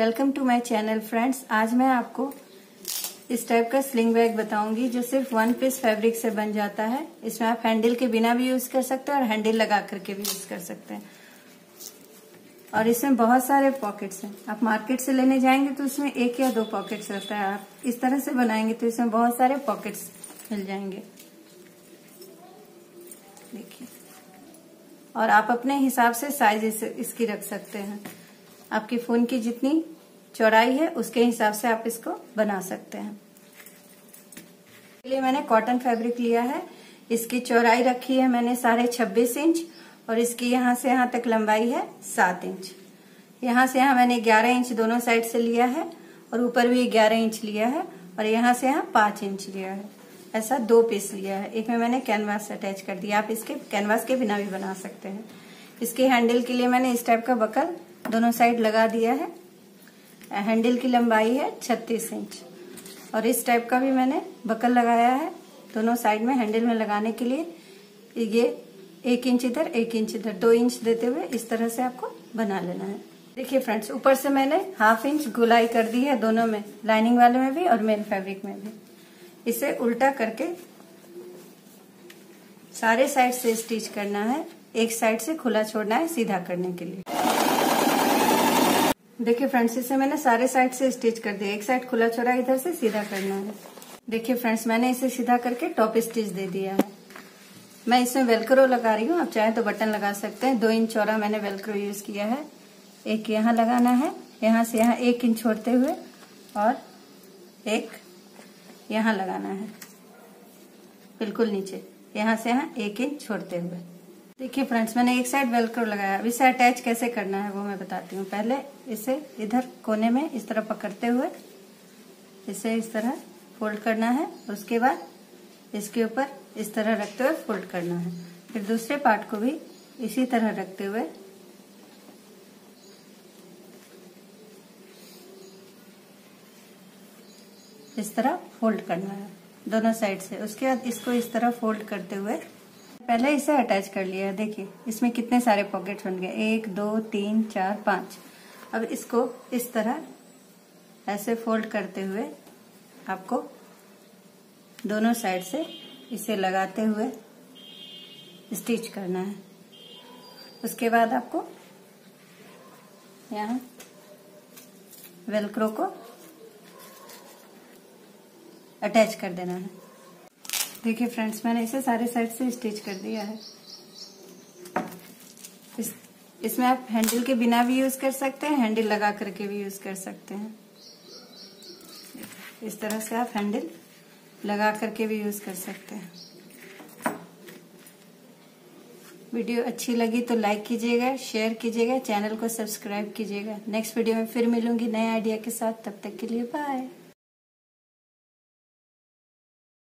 Welcome to my channel friends. आज मैं आपको इस टाइप का स्लिंग बैग बताऊँगी जो सिर्फ़ वन पीस फैब्रिक से बन जाता है। इसमें आप हैंडल के बिना भी यूज़ कर सकते हैं और हैंडल लगा करके भी यूज़ कर सकते हैं। और इसमें बहुत सारे पॉकेट्स हैं। आप मार्केट से लेने जाएँगे तो इसमें एक या दो पॉकेट्स रहता है। आप इस तरह से बनाएँगे तो इसमें बहुत सारे पॉकेट्स मिल जाएँगे। देखिए। और आप अपने हिसाब से साइज़ इसकी रख सकते हैं। आपके फ़ोन की जितनी चौड़ाई है, उसके हिसाब से आप इसको बना सकते हैं। लिए मैंने कॉटन फैब्रिक लिया है। इसकी चौड़ाई रखी है मैंने साढ़े छब्बीस इंच और इसकी यहाँ से यहाँ तक लंबाई है सात इंच। यहाँ से यहाँ मैंने ग्यारह इंच दोनों साइड से लिया है और ऊपर भी ग्यारह इंच लिया है और यहाँ से यहाँ पाँच इंच लिया है। ऐसा दो पीस लिया है। एक में मैंने कैनवास अटैच कर दिया। आप इसके कैनवास के बिना भी बना सकते हैं। इसके हैंडल के लिए मैंने इस टाइप का बकल दोनों साइड लगा दिया है। हैंडल की लंबाई है छत्तीस इंच। और इस टाइप का भी मैंने बकल लगाया है दोनों साइड में हैंडल में लगाने के लिए। ये एक इंच इधर, एक इंच इधर, दो इंच देते हुए इस तरह से आपको बना लेना है। देखिए फ्रेंड्स, ऊपर से मैंने हाफ़ इंच गुलाई कर दी है दोनों में, लाइनिंग वाले में भी और मेन फैब्रिक में भी। इसे उल्टा करके सारे साइड से स्टिच करना है, एक साइड से खुला छोड़ना है सीधा करने के लिए। देखिए फ्रेंड्स इसे मैंने सारे साइड से स्टिच कर दिया। एक साइड खुला छोड़ा इधर से सीधा करना है। देखिए फ्रेंड्स मैंने इसे सीधा करके टॉप स्टिच दे दिया है। मैं इसमें वेलक्रो लगा रही हूँ। आप चाहे तो बटन लगा सकते हैं। दो इंच चौड़ा मैंने वेलक्रो यूज़ किया है। एक यहाँ लगाना है। यहाँ से यहाँ एक इंच छोड़ते हुए और एक यहाँ लगाना है। बिल्कुल नीचे। यहाँ से यहाँ एक इंच छोड़ते हुए। देखिए फ्रेंड्स, मैंने एक साइड वेलक्रो लगाया अब इसे अटैच कैसे करना है वो मैं बताती हूँ। पहले इसे इधर कोने में इस तरह पकड़ते हुए, इसे इस तरह फोल्ड करना है, उसके बाद इसके ऊपर इस तरह रखते हुए फोल्ड करना है। फिर दूसरे पार्ट को भी इसी तरह रखते हुए इस तरह फोल्ड करना है, दोनों साइड से। उसके बाद इसको इस तरह फोल्ड करते हुए पहले इसे अटैच कर लिया देखिए, इसमें कितने सारे पॉकेट बन गए। एक, दो, तीन, चार, पाँच। अब इसको इस तरह ऐसे फोल्ड करते हुए आपको दोनों साइड से इसे लगाते हुए स्टिच करना है। उसके बाद आपको यहाँ वेलक्रो को अटैच कर देना है। देखिए फ्रेंड्स मैंने इसे सारे साइड से स्टिच कर दिया है। इस, इसमें आप हैंडल के बिना भी यूज़ कर सकते हैं हैंडल लगा करके भी यूज़ कर सकते हैं। इस तरह से आप हैंडल लगा करके भी यूज़ कर सकते हैं। वीडियो अच्छी लगी तो लाइक कीजिएगा शेयर कीजिएगा चैनल को सब्सक्राइब कीजिएगा। नेक्स्ट वीडियो में फिर मिलूँगी नए आइडिया के साथ तब तक के लिए बाय।